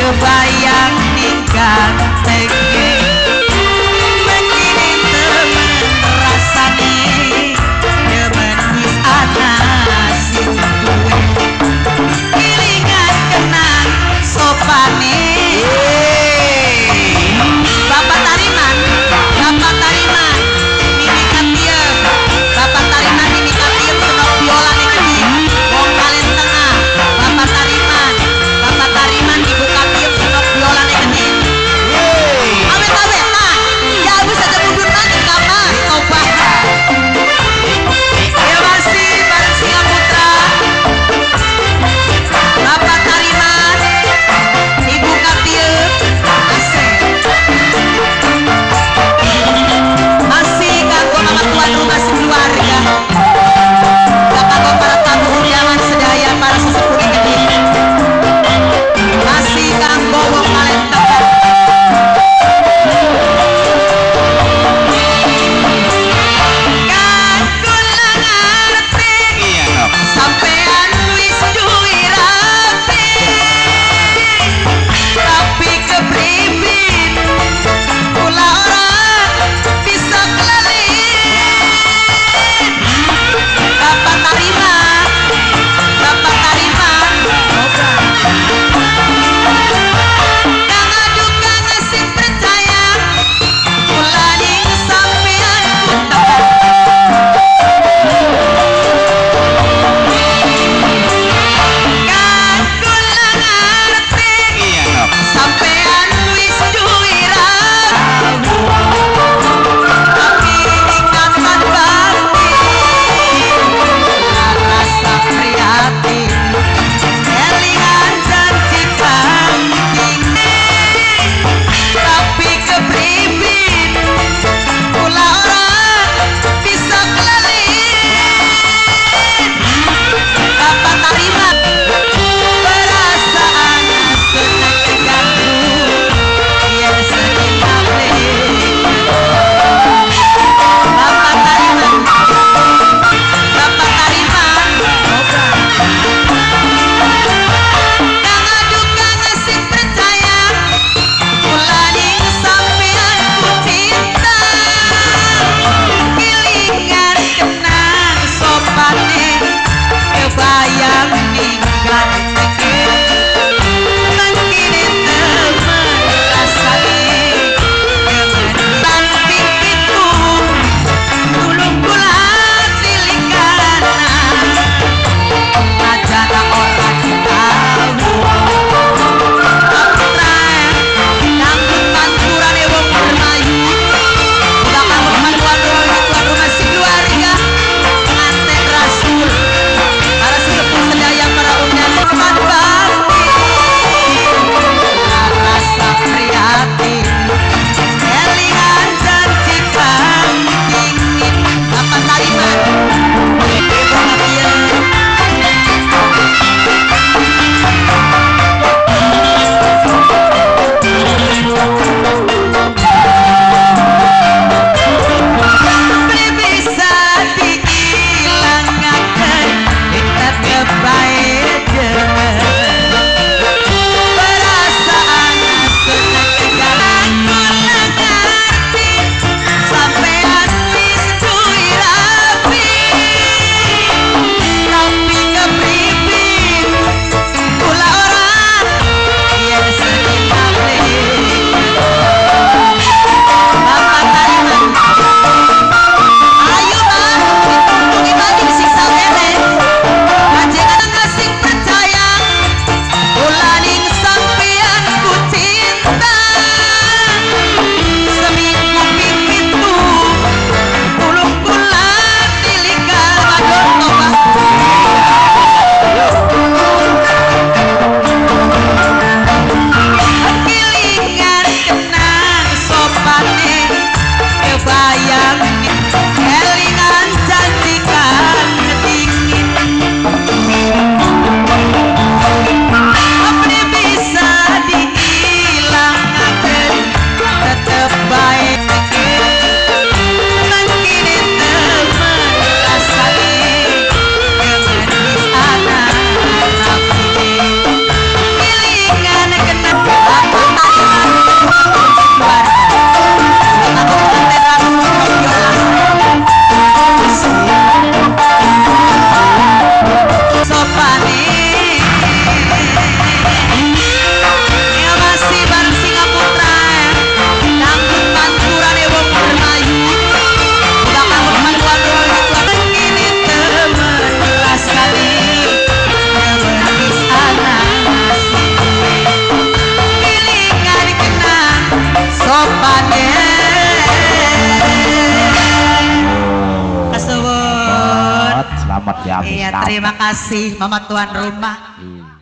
kebayang tingkat Iya, terima kasih Mama tuan rumah. Iya.